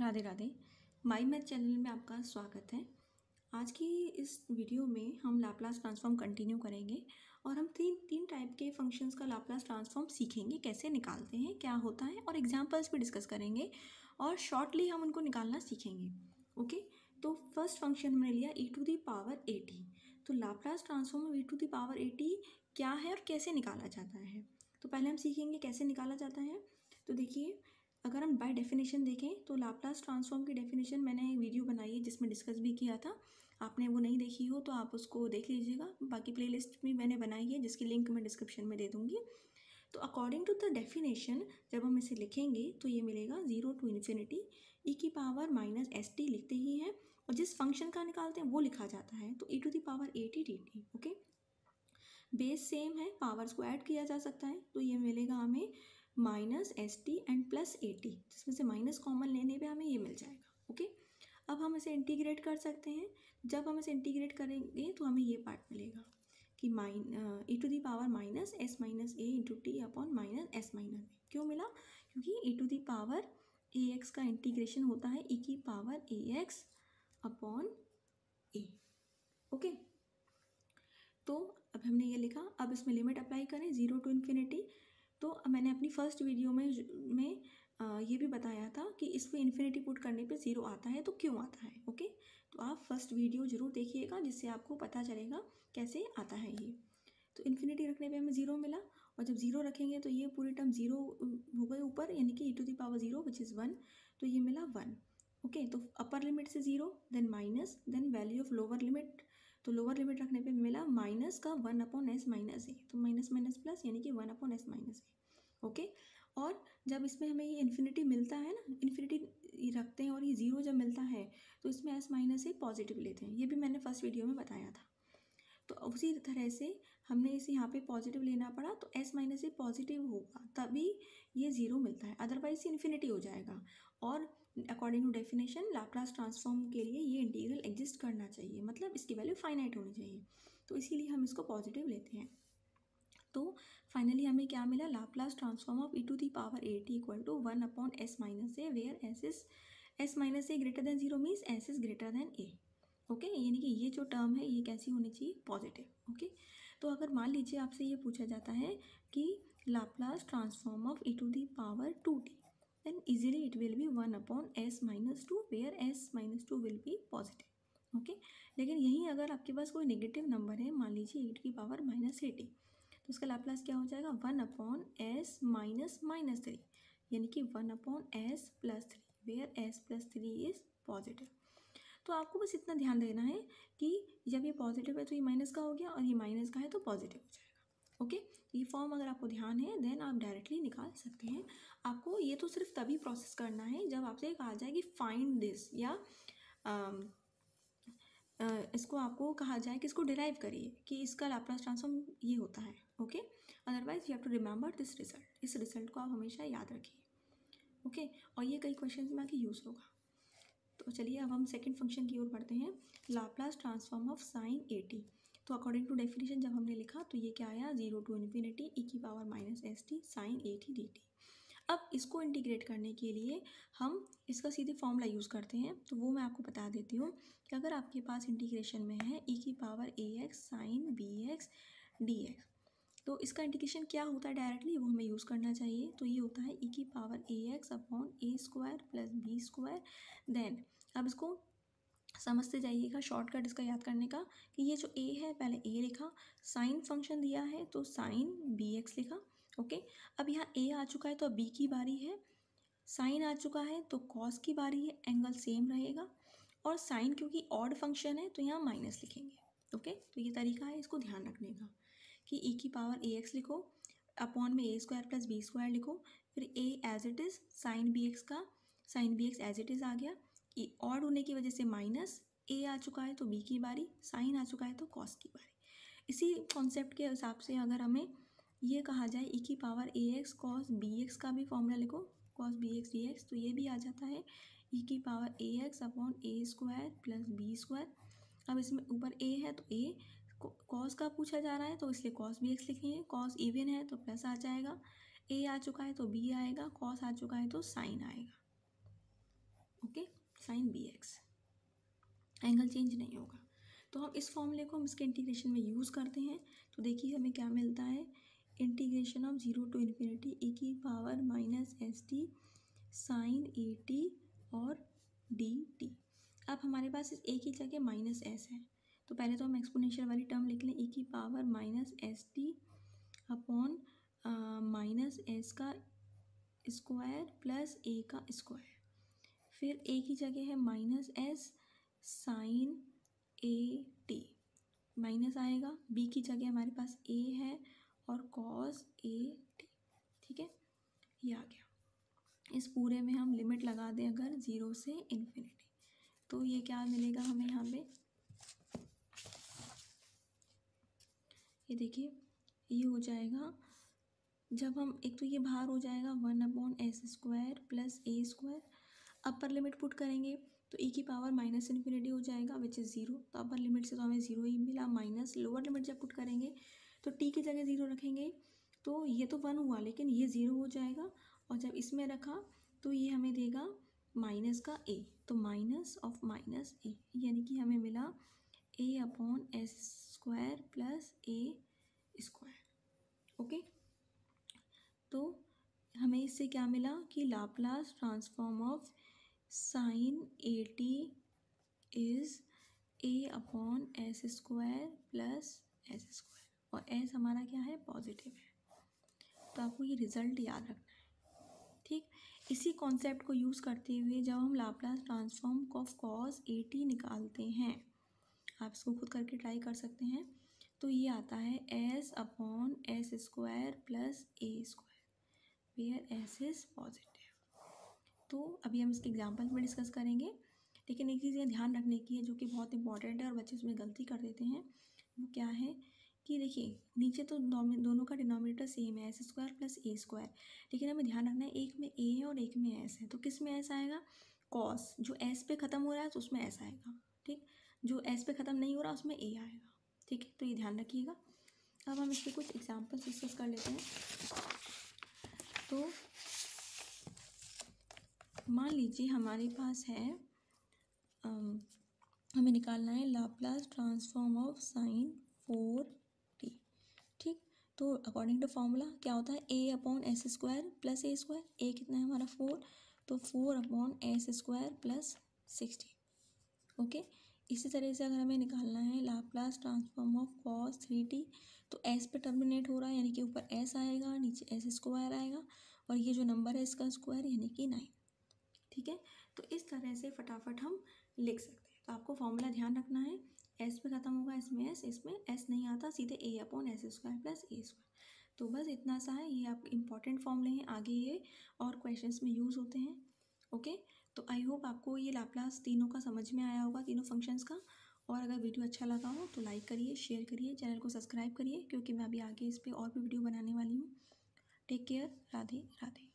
Radhe Radhe my math channel में आपका स्वागत है। आज की इस वीडियो में हम लाप्लास ट्रांसफॉर्म कंटिन्यू करेंगे और हम तीन तीन टाइप के फ़ंक्शंस का लाप्लास ट्रांसफॉर्म सीखेंगे, कैसे निकालते हैं, क्या होता है और एग्जांपल्स भी डिस्कस करेंगे और शॉर्टली हम उनको निकालना सीखेंगे ओके तो फ़र्स्ट फ़ंक्शन हमने लिया E to the power AT तो Laplace transform E to the power AT क्या है और कैसे निकाला जाता है? तो पहले हम सीखेंगे कैसे निकाला जाता है। तो देखिए अगर हम बाय डेफिनेशन देखें तो लाप्लास ट्रांसफॉर्म की डेफिनेशन मैंने एक वीडियो बनाई है जिसमें डिस्कस भी किया था। आपने वो नहीं देखी हो तो आप उसको देख लीजिएगा। बाकी प्लेलिस्ट भी मैंने बनाई है, जिसकी लिंक मैं डिस्क्रिप्शन में दे दूँगी। तो अकॉर्डिंग टू द डेफिनेशन जब हम इसे लिखेंगे तो ये मिलेगा ज़ीरो टू इन्फिनिटी ई की पावर माइनस एस टी लिखते ही हैं, और जिस फ़ंक्शन का निकालते हैं, वो लिखा जाता है। तो E to the power A T D T okay base same है पावर्स को ऐड किया जा सकता है। तो ये मिलेगा हमें minus S T and plus A T, जिसमें से माइनस कॉमन लेने पे हमें ये मिल जाएगा, ओके? अब हम इसे इंटीग्रेट कर सकते हैं। जब हम इसे इंटीग्रेट करेंगे तो हमें ये पार्ट मिलेगा कि minus E to the power minus S minus A into T upon minus S minus A क्यों मिला? क्योंकि E to the power A X का इंटीग्रेशन होता है ई की power A X upon A okay? तो अब हमने ये लिखा, अब इसमें लिमिट अप्लाई करें ज़ीरो टू इन्फिनिटी तो मैंने अपनी फ़र्स्ट वीडियो में में ये भी बताया था कि इसमें इन्फिनिटी पुट करने पे ज़ीरो आता है तो क्यों आता है ओके तो आप फ़र्स्ट वीडियो ज़रूर देखिएगा, जिससे आपको पता चलेगा कैसे आता है ये। तो इन्फिनिटी रखने पे हमें ज़ीरो मिला, और जब ज़ीरो रखेंगे तो ये पूरी टर्म ज़ीरो हो गए ऊपर, यानी कि E to the power zero which is one तो ये मिला वन ओके तो अपर लिमिट से zero then minus then value of lower limit तो लोअर लिमिट रखने पे मिला माइनस का one upon S minus A तो माइनस माइनस प्लस यानी कि one upon S minus A okay और जब इसमें हमें ये इन्फिनिटी मिलता है ना इन्फिनिटी रखते हैं और ये ज़ीरो जब मिलता है तो इसमें एस माइनस ए पॉजिटिव लेते हैं। ये भी मैंने फ़र्स्ट वीडियो में बताया था। तो उसी तरह से हमने इसे यहाँ पे पॉजिटिव लेना पड़ा तो एस माइनस ए पॉजिटिव होगा, तभी ये ज़ीरो मिलता है। अदरवाइज़ इन्फिनिटी हो जाएगा। और according to definition Laplace transform के लिए ये इंटीग्रल एग्जिस्ट करना चाहिए। मतलब इसकी वैल्यू फाइनाइट होनी चाहिए। तो इसीलिए हम इसको पॉजिटिव लेते हैं। तो फाइनली हमें क्या मिला? Laplace transform of e to the power a t equal to one upon s minus a where s is s minus a greater than zero means s is greater than a okay यानी कि ये जो term है, ये कैसी होनी चाहिए? Positive okay तो अगर मान लीजिए आपसे ये पूछा जाता है कि Laplace transform of e to the power two t then easily it will be one upon s minus two where s minus two will be positive okay लेकिन यहीं अगर आपके पास कोई नेगेटिव नंबर है, मान लीजिए एट की पावर माइनस एटी तो उसका लाप्लास क्या हो जाएगा? One upon s minus minus three यानी कि one upon s plus three where s plus three is positive तो आपको बस इतना ध्यान देना है कि जब ये पॉजिटिव है तो ये माइनस का हो गया और ये माइनस का है तो पॉजिटिव हो जाएगा। ओके? ये फॉर्म अगर आपको ध्यान है देन आप डायरेक्टली निकाल सकते हैं। आपको ये तो सिर्फ़ तभी प्रोसेस करना है जब आपसे कहा जाए कि फाइंड दिस या आ, इसको आपको कहा जाए कि इसको डिराइव करिए कि इसका लाप्लास ट्रांसफॉर्म ये होता है okay? Otherwise you have to remember this result इस रिज़ल्ट को आप हमेशा याद रखिए ओके? और ये कई क्वेश्चन में आके यूज़ होगा। तो चलिए अब हम सेकेंड फ़ंक्शन की ओर बढ़ते हैं। Laplace transform of sine a t तो अकॉर्डिंग टू डेफिनेशन जब हमने लिखा तो ये क्या आया? ज़ीरो टू इन्फिनिटी ई की power minus s t sine a t d t अब इसको इंटीग्रेट करने के लिए हम इसका सीधे फॉर्मूला यूज़ करते हैं। तो वो मैं आपको बता देती हूँ कि अगर आपके पास इंटीग्रेशन में है ई की power a x sine b x d x तो इसका इंटीग्रेशन क्या होता है डायरेक्टली वो हमें यूज़ करना चाहिए। तो ये होता है ई की power a x upon a square plus b square then अब इसको समझते जाइएगा शॉर्टकट इसका याद करने का कि ये जो ए है, पहले ए लिखा साइन फ़ंक्शन दिया है तो साइन बी एक्स लिखा ओके अब यहाँ ए आ चुका है तो अब बी की बारी है। साइन आ चुका है तो कॉस की बारी है एंगल सेम रहेगा। और साइन क्योंकि ऑड फ़ंक्शन है तो यहाँ माइनस लिखेंगे ओके तो ये तरीका है इसको ध्यान रखने का कि ई की पावर ए एक्स लिखो अपॉन में a square plus b square लिखो, फिर a as it is sine b x का sine b x as it is आ गया। कि ऑड होने की वजह से माइनस ए आ चुका है तो बी की बारी, साइन आ चुका है तो कॉस की बारी। इसी कॉन्सेप्ट के हिसाब से अगर हमें ये कहा जाए ई की power a x cos b x का भी फॉर्मूला लिखो cos b x d x तो ये भी आ जाता है ई की power a x upon a square plus b square अब इसमें ऊपर ए है तो ए कॉस का पूछा जा रहा है तो इसलिए कॉस बी एक्स लिखेंगे कॉस इवन है तो प्लस आ जाएगा ए आ चुका है तो बी आएगा कॉस आ चुका है तो साइन आएगा। Okay? Sine b x angle change नहीं होगा। तो हम इस फॉर्मूले को हम इसके इंटीग्रेशन में यूज़ करते हैं। तो देखिए हमें क्या मिलता है? Integration of zero to infinity a की power minus s t sine a t और डी टी अब हमारे पास इस ए की जगह माइनस एस है। तो पहले तो हम एक्सपोनेंशियल वाली टर्म लिख लें। ए की power minus s t upon minus s का स्क्वायर प्लस ए का स्क्वायर फिर ए की जगह है minus s sine a t minus आएगा बी की जगह हमारे पास ए है और कॉस ए टी ठीक है? ये आ गया। इस पूरे में हम लिमिट लगा दें अगर ज़ीरो से इन्फिनिटी तो ये क्या मिलेगा हमें यहाँ पे? ये देखिए, ये हो जाएगा, जब हम, एक तो ये बाहर हो जाएगा one upon s square plus a square upper limit put करेंगे तो ई की पावर माइनस इन्फिनिटी हो जाएगा विच इज़ ज़ीरो तो अपर लिमिट से तो हमें ज़ीरो ही मिला माइनस लोअर लिमिट जब पुट करेंगे तो टी की जगह ज़ीरो रखेंगे तो ये तो वन हुआ, लेकिन ये ज़ीरो हो जाएगा, और जब इसमें रखा तो ये हमें देगा माइनस का ए तो माइनस ऑफ़ माइनस ए यानी कि हमें मिला a upon s square plus a square okay तो हमें इससे क्या मिला कि Laplace transform of sine a t is a upon s square plus s square. और एस हमारा क्या है? पॉजिटिव है। तो आपको ये रिज़ल्ट याद रखना है। ठीक? इसी कॉन्सेप्ट को यूज़ करते हुए जब हम Laplace transform of cos a t निकालते हैं, आप इसको खुद करके ट्राई कर सकते हैं तो ये आता है s upon s square plus a square. Where s is positive. तो अभी हम इसके एग्ज़ाम्पल में डिस्कस करेंगे। लेकिन एक चीज़ ये ध्यान रखने की है जो कि बहुत इंपॉर्टेंट है और बच्चे उसमें गलती कर देते हैं, वो क्या है कि देखिए, नीचे तो दोनों का डिनोमिनेटर सेम है s square plus a square लेकिन हमें ध्यान रखना है, एक में ए है और एक में एस है। तो किसमें एस आएगा? कॉस जो एस पे ख़त्म हो रहा है तो उसमें एस आएगा, ठीक? जो एस पे ख़त्म नहीं हो रहा, उसमें ए आएगा, ठीक है? तो ये ध्यान रखिएगा। अब हम इसके कुछ एग्जाम्पल्स डिस्कस कर लेते हैं। तो मान लीजिए हमारे पास है हमें निकालना है Laplace transform of sine four t ठीक? तो अकॉर्डिंग टू फॉर्मूला क्या होता है? A upon s square plus a square a कितना है हमारा? फोर तो four upon s square plus sixty okay इसी तरह से अगर हमें निकालना है Laplace transform of cos three t तो एस पे टर्मिनेट हो रहा है, यानी कि ऊपर एस आएगा, नीचे एस स्क्वायर आएगा, और ये जो नंबर है इसका स्क्वायर यानी कि नाइन ठीक है? तो इस तरह से फटाफट हम लिख सकते हैं। तो आपको फॉर्मूला ध्यान रखना है। एस पे ख़त्म होगा इसमें एस इसमें एस नहीं आता, सीधे a upon s square plus a square तो बस इतना सा है, ये आप इंपॉर्टेंट फॉर्मूले हैं आगे ये और क्वेश्चंस में यूज़ होते हैं। ओके तो आई होप आपको ये लाप्लास तीनों का समझ में आया होगा, तीनों फ़ंक्शंस का। और अगर वीडियो अच्छा लगा हो तो लाइक करिए शेयर करिए चैनल को सब्सक्राइब करिए, क्योंकि मैं अभी आगे इस पर और भी वीडियो बनाने वाली हूँ। Take care Radhe Radhe.